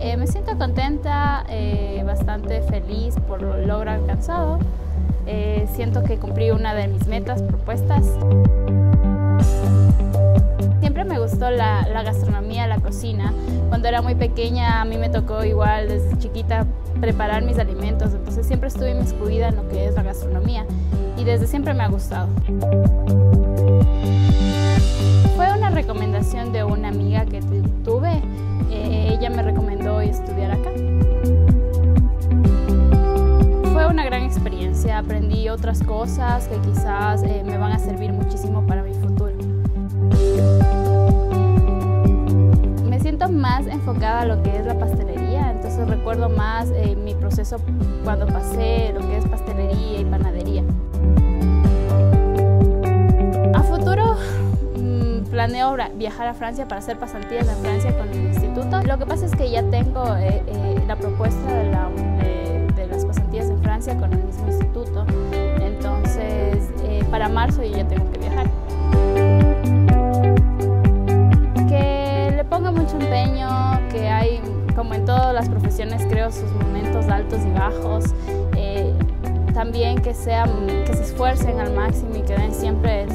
Eh, me siento contenta, eh, bastante feliz por lo logro alcanzado. Eh, siento que cumplí una de mis metas propuestas. Siempre me gustó la, la, gastronomía, la cocina. Cuando era muy pequeña a mí me tocó igual desde chiquita preparar mis alimentos, entonces siempre estuve inmiscuida en lo que es la gastronomía y desde siempre me ha gustado. De una amiga que tuve, eh, ella me recomendó estudiar acá. Fue una gran experiencia, aprendí otras cosas que quizás eh, me van a servir muchísimo para mi futuro. Me siento más enfocada a lo que es la pastelería, entonces recuerdo más eh, mi proceso cuando pasé lo que es pastelería planeo viajar a Francia para hacer pasantías en Francia con el instituto. Lo que pasa es que ya tengo eh, eh, la propuesta de, la, de, de, las pasantías en Francia con el mismo instituto, entonces eh, para marzo ya tengo que viajar. Que le ponga mucho empeño, que hay, como en todas las profesiones, creo sus momentos altos y bajos. también que, sean, que se esfuercen al máximo y que den siempre